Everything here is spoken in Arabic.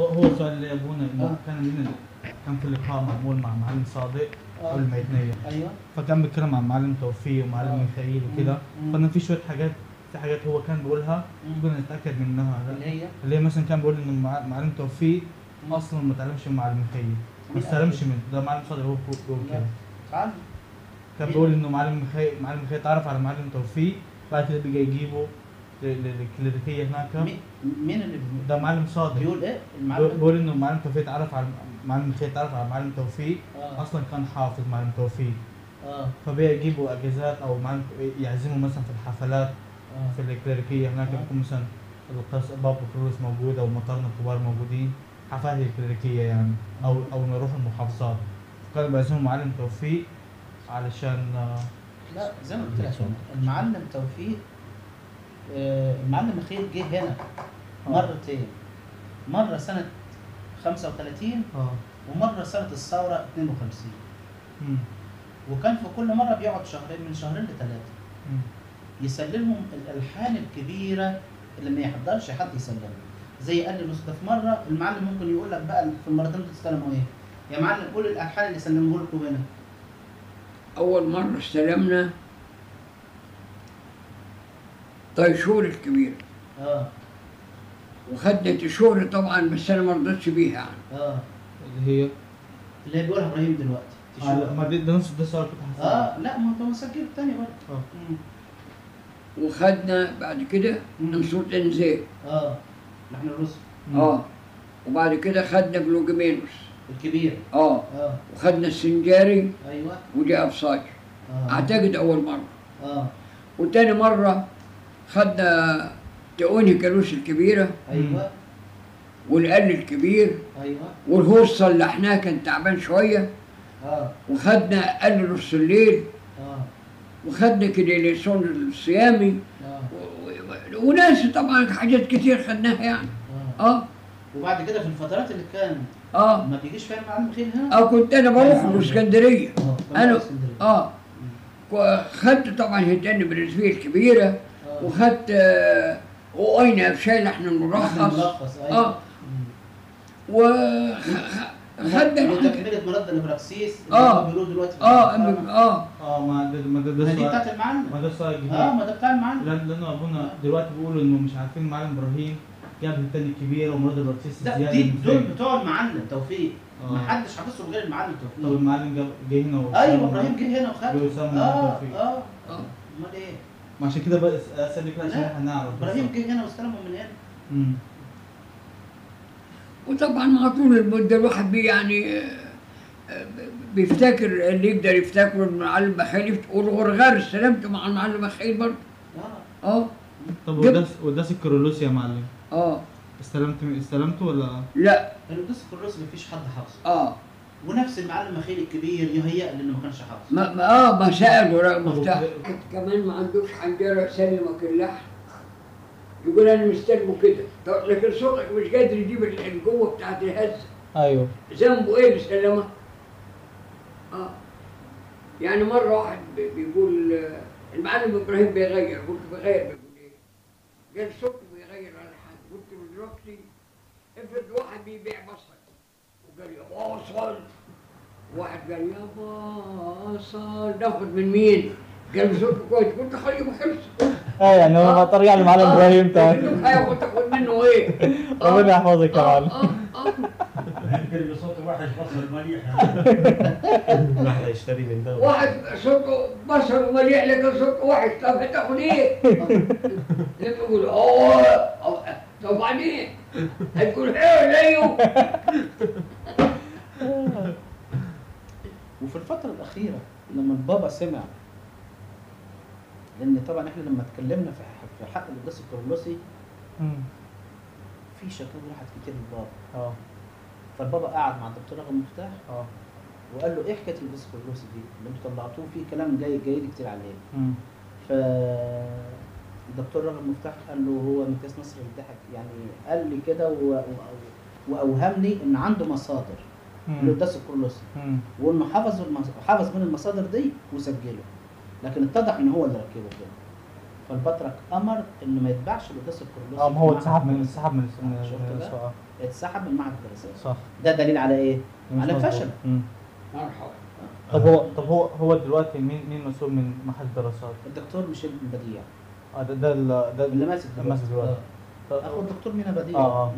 هو السؤال اللي أبونا إنه آه. كان لنا كان في لقاء معمول مع معلم صادق آه. قبل ما يتنيح أيوه فكان بيتكلم عن معلم توفيق ومعلم آه. ميخائيل وكده. فانا في شوية حاجات في حاجات هو كان بيقولها. بدنا نتأكد منها اللي هي اللي هي مثلا كان بيقول مع- معلم توفيق. أصلا ما تعلمش من معلم ميخائيل ما استلمش قال من ده معلم صادق هو بيقول. كده كان؟ بيقول إنه معلم ميخائيل معلم ميخائيل تعرف على معلم توفيق بعد كده بيجي يجيبه للكليريكيه هناك. مين مين اللي ده معلم صادق. بيقول إيه؟ المعلم. بيقول إنه معلم توفيق تعرف على معلم ميخائيل تعرف على معلم توفيق. آه. أصلا كان حافظ معلم توفيق. آه. فبيجيبوا اجازات أو معلم يعزموا مثلا في الحفلات آه. في الكليريكيه هناك. آه. بيكون مثلا القس بابا كرولوس موجود أو مطارنا الكبار موجودين. حفاهي الكليريكيه يعني. أو أو نروح المحافظات. كانوا بيعزموا معلم توفيق علشان آه، لا زي ما قلت لك المعلم توفيق آه، المعلم مخيل جه هنا آه. مرتين مرة سنة 35 آه. ومرة سنة الثورة 52 مم. وكان في كل مرة بيقعد شهرين من شهرين لثلاثه. يسلمهم الألحان الكبيرة اللي ما يحضرش حد يسلمها زي قال لي في مرة المعلم ممكن يقول لك بقى في المرتين دول تستلموا إيه؟ يا معلم قول الألحان اللي سلموه لكم هنا. أول مرة استلمنا طيشور الكبير. آه. وخدنا تشور طبعا بس أنا ما رضيتش بيها. يعني آه. اللي هي؟ اللي هي بيقولها إبراهيم دلوقتي. آه. ما دي- ده نفس ده السؤال كنت آه لا ما انت مسجل الثاني برضه. آه. وخدنا بعد كده مم. نصوص انزال آه. نحن الرسل. آه. وبعد كده خدنا جلوجيمينوس الكبير. آه. آه. وخدنا السنجاري. أيوه. ودي ابصاج آه. أعتقد أول مرة. آه. وتاني مرة خدنا تؤوني كالوس الكبيرة. أيوه. والقل الكبير. أيوه. والهوس صلحناه كان تعبان شوية. آه. وخدنا قل نص الليل. آه. وخدنا كده لسون الصيامي. و- وناس طبعا حاجات كتير خدناها يعني. آه. آه. وبعد كده في الفترات اللي كان آه. ما بيجيش فيها المعلم خير هنا آه كنت أنا بروح من اسكندريه آه كان أنا. آه. خدت طبعا هداني بالنسبة الكبيرة. آه. وخدت آه إحنا الملخص ملخص أيوه آه وخدنا وتكمله اللي آه. هم بيقولوا دلوقتي آه. آه آه ما ده ما ده, ده ما دي بتاعت المعلم ما ده سؤال جديد آه ما ده بتاع المعلم لأن لأنه أبونا دلوقتي بيقولوا إنه مش عارفين معلم إبراهيم جاب التاني الكبير ومراد البطيس ده دي دول. بتوع المعلم توفيق آه. ما حدش حافظهم غير المعلم طب توفيق المعلم جاب جه هنا أيوه إبراهيم جه هنا وخد آه. آه آه امال إيه ما عشان كده بقى أسألك عشان إحنا نعرف إبراهيم. جه هنا واستلمهم من هنا. أمم. وطبعا مع طول المدة الواحد بي يعني آه، آه، بيفتكر اللي يقدر يفتكره المعلم بخيل والغرغار استلمته مع المعلم بخيل برضه. آه. آه. طب وداس وداس الكرولوس يا معلم. آه. استلمت استلمته ولا؟ لا. القدس الكروس ما فيش حد حافظه. آه. ونفس المعلم مخيل الكبير يهيأ لأنه ما كانش حافظ. ما ما آه ما سأل وراء المفتاح طب كمان ما عندوش حنجرة سلمك اللحم يقول أنا مستلمه كده. طب لكن صوتك مش قادر يجيب ال- القوة بتاعت الهزة. أيوه. ذنبه إيه اللي سلمه؟ آه. يعني مرة واحد بي- بيقول آه، المعلم إبراهيم بيغير. قلت بيغير بيقول إيه؟ قال صوته بيغير على حد قلت له دلوقتي افرض واحد بيبيع بصل. وقال يا بصل واحد قال يا بصل ناخد من مين؟ قال صوته كويس قلت خليه خلص آه يعني هو ترجع لمعلم إبراهيم تاني. هياخد تاخد منه إيه؟ ربنا يحفظك يا آه، معلم. آه، آه. يمكن بصوت وحش بصل مليح. راح يشتري من ده واحد صوته بصر ومليح لكن صوته وحش طب هتاخد إيه؟ لما يقول أوه طب بعدين؟ هتقول إيه زيه الأخيرة لما البابا سمع لأن طبعا إحنا لما اتكلمنا في في حق القداس الكرولوسي. في شكاوى راحت كتير للبابا. آه. فالبابا قعد مع الدكتور رغم مفتاح آه. وقال له إيه حكاية القداس الكرولوسي دي؟ اللي أنتوا طلعتوه فيه كلام جاي جاي كتير عليه. أمم. ف الدكتور رغم مفتاح قال له هو مقياس نصر الضحك يعني قال لي كده و... و... وأوهمني إن عنده مصادر. الكرولوسي أمم. وانه حفظ المص... حفظ من المصادر دي وسجله لكن اتضح ان هو اللي ركبه كده فالبطرك أمر إنه ما يتباعش القداس الكرولوسي آه ما هو اتسحب من معهد. اتسحب من شفت اتسحب من معهد الدراسات صح ده دليل على إيه؟ على مظبوط. فشل مم. مرحبا طب هو طب هو هو دلوقتي مين مين مسؤول من محل الدراسات؟ الدكتور ميشيل بديع آه ده ده ال- ده اللي ماسك اللي ماسك دلوقتي آه. أخو الدكتور مينا بديع آه آه.